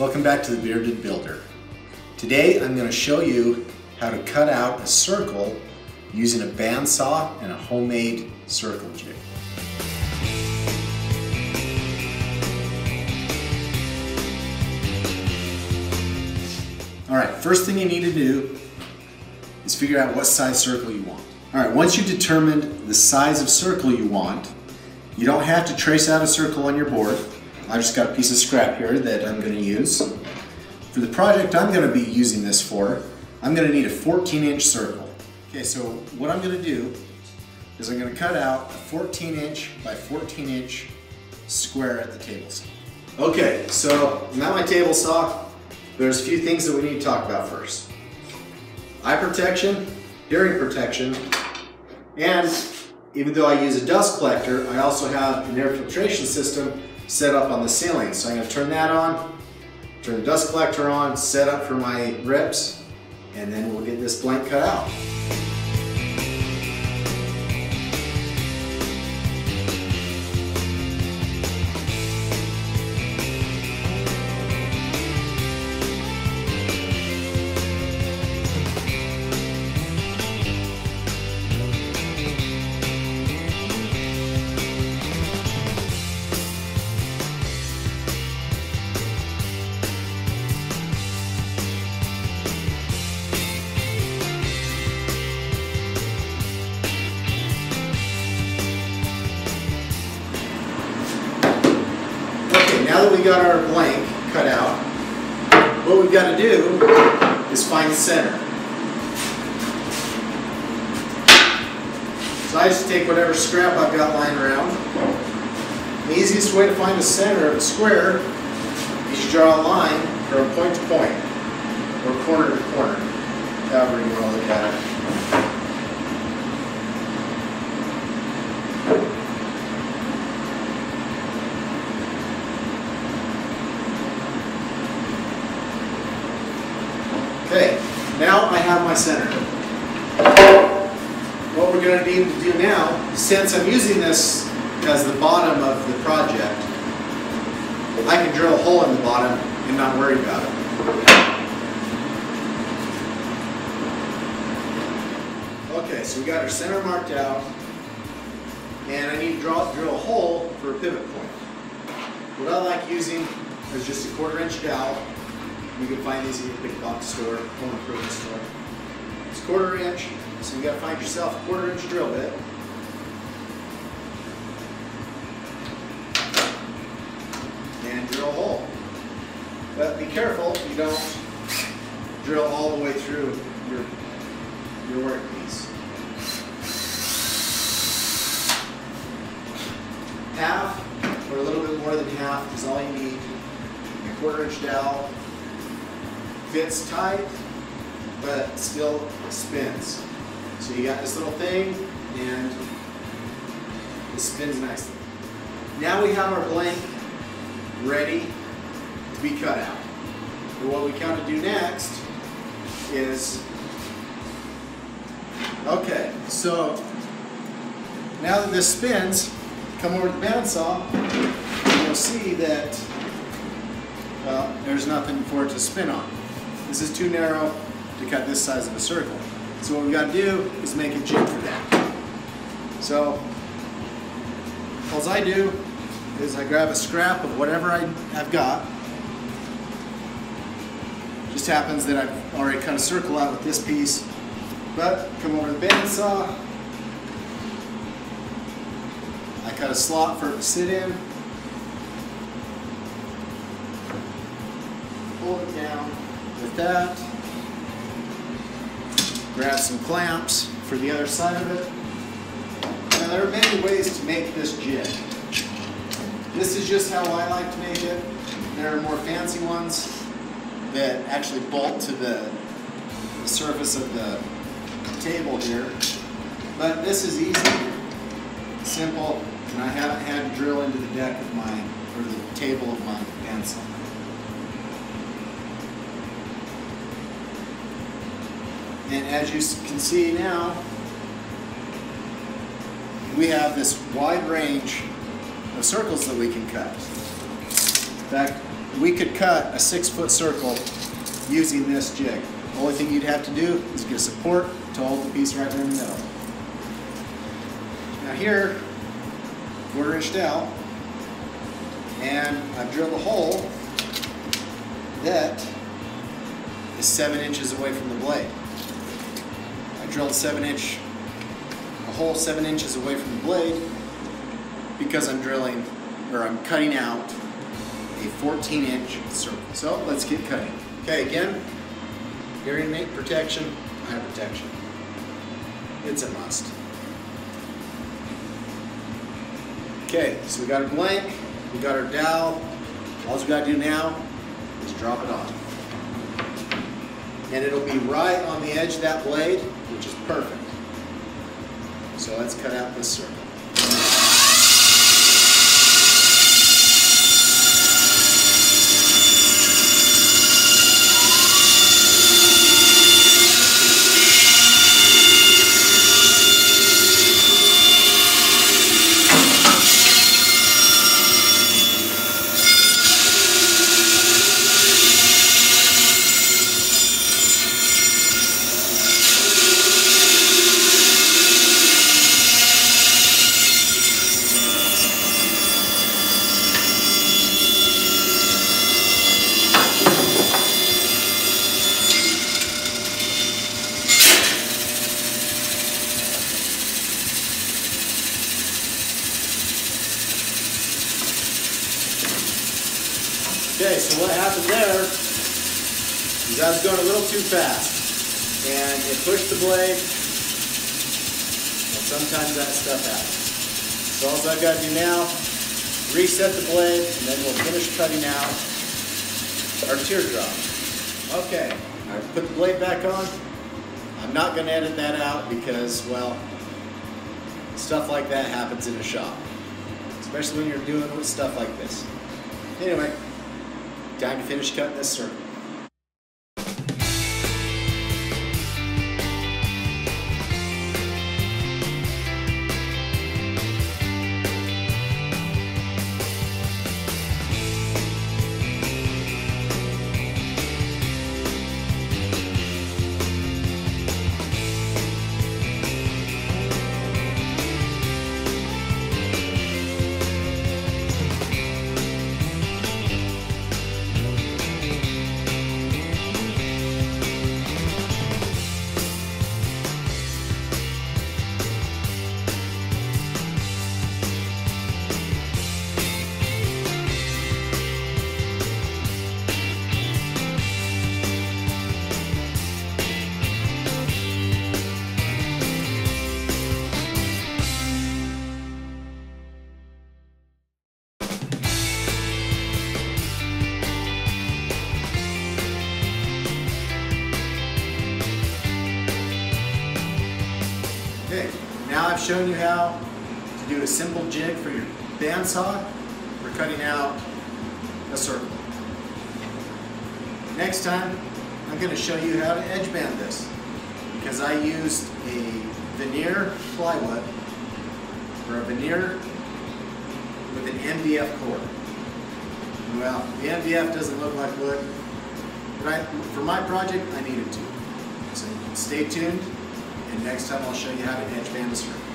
Welcome back to the Bearded Builder. Today I'm going to show you how to cut out a circle using a bandsaw and a homemade circle jig. Alright, first thing you need to do is figure out what size circle you want. Alright, once you've determined the size of circle you want, you don't have to trace out a circle on your board. I just got a piece of scrap here that I'm going to use. For the project I'm going to be using this for, I'm going to need a 14 inch circle. Okay, so what I'm going to do is I'm going to cut out a 14 inch by 14 inch square at the table saw. Okay, so I'm at my table saw. There's a few things that we need to talk about first. Eye protection, hearing protection, and even though I use a dust collector, I also have an air filtration system set up on the ceiling. So I'm to turn that on, turn the dust collector on, set up for my rips, and then we'll get this blank cut out. Now that we got our blank cut out, what we've got to do is find the center. So I just take whatever scrap I've got lying around. The easiest way to find the center of a square is you draw a line from point to point, or corner to corner, however you want to look at it. Okay, now I have my center. What we're going to need to do now, since I'm using this as the bottom of the project, I can drill a hole in the bottom and not worry about it. Okay, so we got our center marked out, and I need to draw, drill a hole for a pivot point. What I like using is just a quarter inch dowel you can find these in your big box store, home improvement store. It's quarter inch, so you gotta find yourself a quarter inch drill bit. And drill a hole. But be careful you don't drill all the way through your, your workpiece. Half, or a little bit more than half, is all you need. A quarter inch dowel, fits tight, but still spins. So you got this little thing, and it spins nicely. Now we have our blank ready to be cut out. And what we got to do next is, okay, so now that this spins, come over to the bandsaw, and you'll see that, well, there's nothing for it to spin on. This is too narrow to cut this size of a circle. So what we got to do is make a jig for that. So all I do is I grab a scrap of whatever I have got. Just happens that I've already cut a circle out with this piece. But come over to the bandsaw. I cut a slot for it to sit in. Pull it down with that. Grab some clamps for the other side of it. Now there are many ways to make this jig. This is just how I like to make it. There are more fancy ones that actually bolt to the, the surface of the table here. But this is easy, simple, and I haven't had to drill into the deck of my, or the table of my pencil. And as you can see now, we have this wide range of circles that we can cut. In fact, we could cut a six foot circle using this jig. The only thing you'd have to do is get a support to hold the piece right in the middle. Now here, quarter inch dowel, and I've drilled a hole that is seven inches away from the blade. Drilled seven inch, a hole seven inches away from the blade because I'm drilling, or I'm cutting out a 14 inch circle. So let's get cutting. Okay, again, mate protection, eye protection. It's a must. Okay, so we got our blank, we got our dowel. All we gotta do now is drop it on. And it'll be right on the edge of that blade, which is perfect. So let's cut out this circle. Okay, so what happened there is I was going a little too fast and it pushed the blade and sometimes that stuff happens. So all I've got to do now, reset the blade and then we'll finish cutting out our teardrop. Okay, I put the blade back on. I'm not going to edit that out because, well, stuff like that happens in a shop. Especially when you're doing stuff like this. Anyway, Time to finish cutting this circle. Okay, now I've shown you how to do a simple jig for your bandsaw for cutting out a circle. Next time, I'm going to show you how to edge band this because I used a veneer plywood or a veneer with an MDF core. Well, the MDF doesn't look like wood, but I, for my project, I needed to. So stay tuned and next time I'll show you how to edge circle.